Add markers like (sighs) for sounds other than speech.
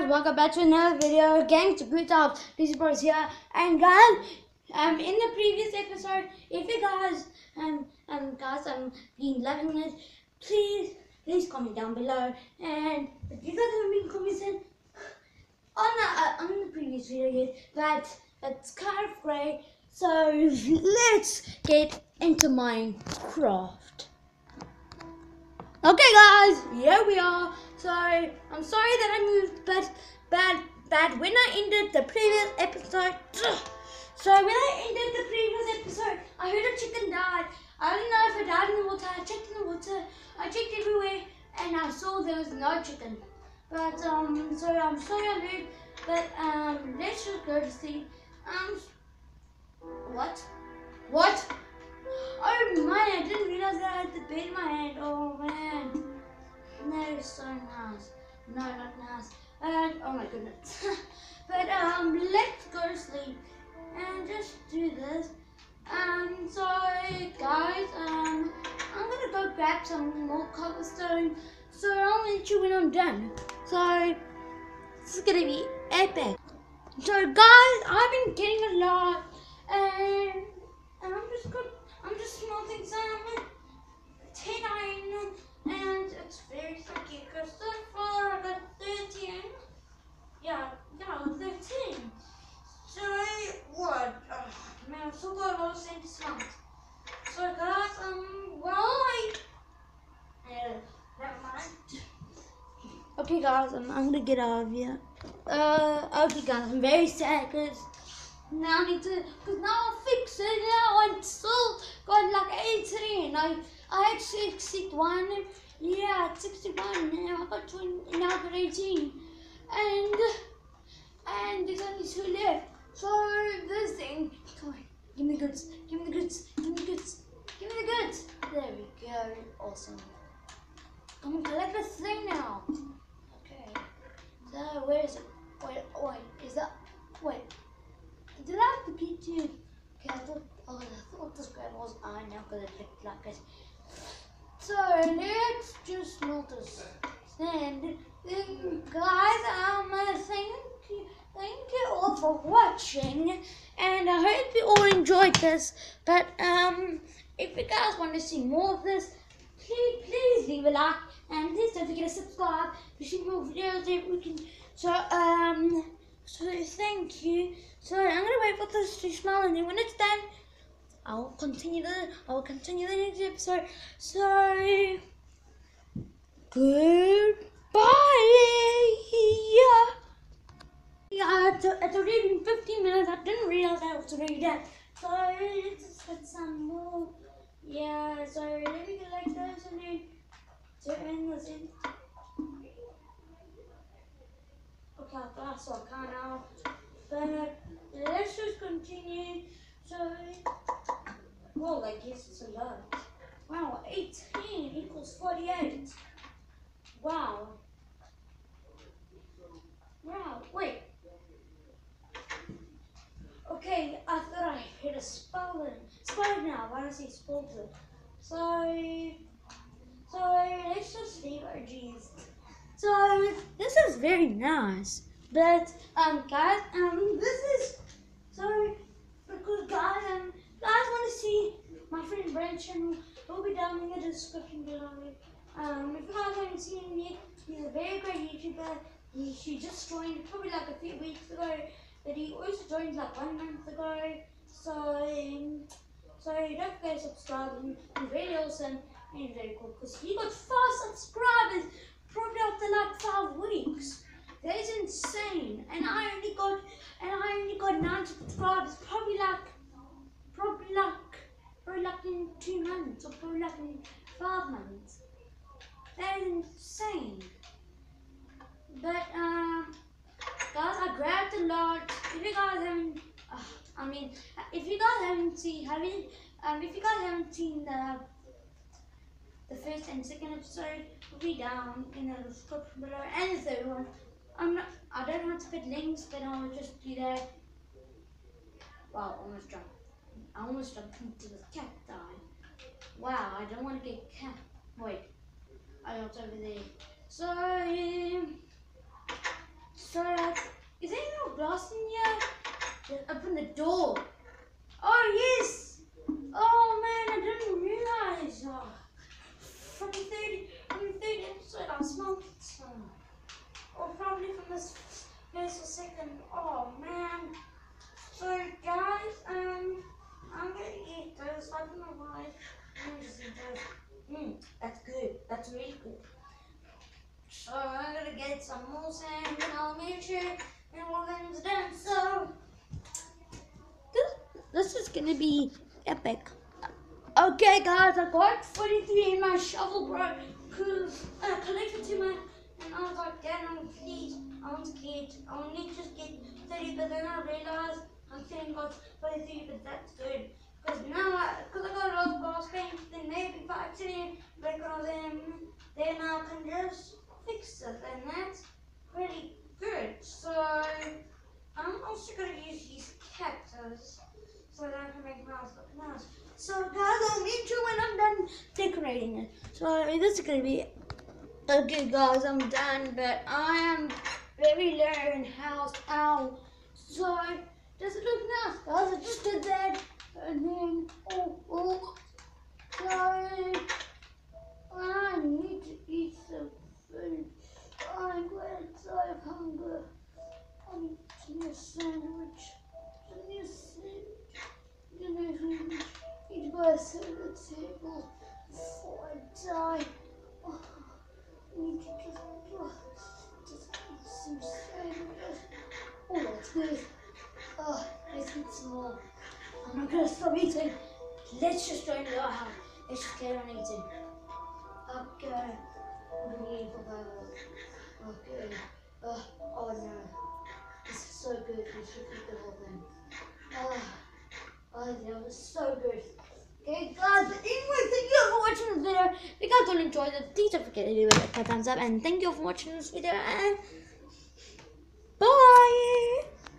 guys, welcome back to another video. Gang to boot up. DC Bros here. And guys, um in the previous episode, if you guys um um guys um been loving it, please please comment down below. And if you guys haven't been commenting on the uh, on the previous video but it's kind of grey. So (laughs) let's get into Minecraft. Okay guys, here we are. So I'm sorry that I moved, but but but when I ended the previous episode, (sighs) so when I ended the previous episode, I heard a chicken died. I don't know if it died in the water. I checked in the water. I checked everywhere, and I saw there was no chicken. But um, so I'm sorry I moved. But um, let's just go to sleep. Um, what? What? Oh man, I didn't realize that I had the No, so nice. No, not nice. And oh my goodness. (laughs) but um, let's go to sleep and just do this. Um, so guys, um, I'm gonna go grab some more cobblestone. So I'll meet you when I'm done. So this is gonna be epic. So guys, I've been getting a lot, and, I'm just good. I'm just smelting some tin iron, it's very sticky because so far I got 13. Yeah, yeah, 13. So what? Man, I a lot of sand to smelt. So guys, um, well, I, uh. Okay guys, I'm, I'm gonna get out of here. Uh, okay guys, I'm very sad because now I need to, because now I'll fix it now and still got like 18. I, I had 61, yeah, at 61, now I got 20, now I got 18. And, and there's only two left. So this thing, come on, give me the goods, give me the goods, give me the goods, give me the goods. There we go, awesome. Come on, collect this thing now. Okay. So where is it? Wait, wait, is that? Wait. Did I have to beat you? Okay, I thought. Oh, I thought this grab was iron now because it looked like it. So let's Then, guys, um, thank you, thank you all for watching, and I hope you all enjoyed this. But um, if you guys want to see more of this, please, please leave a like and please don't forget to subscribe to see more videos that we can. So um, so thank you. So I'm gonna wait for this to smell, and then when it's done, I'll continue the I'll continue the next episode. So goodbye. Yeah, it's, it's already been 15 minutes. I didn't realize I was already done. So let's just put some more. Yeah, so let me get like this and then turn this in. Okay, I so I can't now. But let's just continue. So, well, I guess it's a lot. Wow, 18 equals 48. Wow. Wow, wait. Okay, I thought I hit a spelling. Spelled now, I say spelled it? So, so let's just leave our G's. So this is very nice. But um guys, um this is sorry, because guys um guys want to see my friend channel, it'll be down in the description below. Um if you guys haven't seen him yet, he's a very great YouTuber. He she just joined probably like a few weeks ago, but he also joined like one month ago. So um, so don't forget to subscribe and he's very awesome and very cool because he got five subscribers probably after like five weeks. That is insane. And I only got and I only got nine subscribers probably like probably like probably like in two months or probably like in five months. That is insane. But um guys I grabbed a lot. If you guys haven't uh, I mean if you guys haven't seen haven't um if you guys haven't seen the the first and second episode will be down in the description below and the third one. I'm not I don't want to put links but I'll just do that. Wow, almost jumped. I almost jumped into the cat died. Wow, I don't want to get cat wait. I got over there. So um, So, uh, is there more glass in here? Just open the door. Oh, yes. Oh, man, I didn't realize. Oh, from the third, from the third episode, I smelled some. Or probably from this first or second. Oh, man. So, guys, um, I'm gonna eat this. I don't know why. I'm just eat this. Mm, that's Really good. So I'm gonna get some more sand and I'll make sure and all them's done. So this this is gonna be epic. Okay guys, I got 43 in my shovel bro cause I collected too much and I was like, Daniel, please, I want to get I to just get 30 but then I realized I'm saying got 43 but that's good. Because now, I, cause I got a lot of glass pane, then maybe if I accidentally break one I can just fix it, and that's pretty good. So, I'm also going to use these cactus so that I can make my house look nice. So, guys, I'll meet you when I'm done decorating it. So, this is going to be okay, guys. I'm done, but I am very low in house. Ow. So, does it look nice, guys? I just did that, and then oh, oh. By the table before I die. Oh, I need to just, oh, eat some sandwiches. Oh, that's good. Oh, let's eat some more. I'm not gonna stop eating. Let's just join the house. Let's just get on eating. Okay. Unbelievable. Okay. Oh, oh no. This is so good. We should eat the whole thing. Oh, oh that was so good. Okay, guys, but anyway, thank you all for watching this video. If you guys don't enjoy it, please don't forget to leave a thumbs up. And thank you for watching this video. And.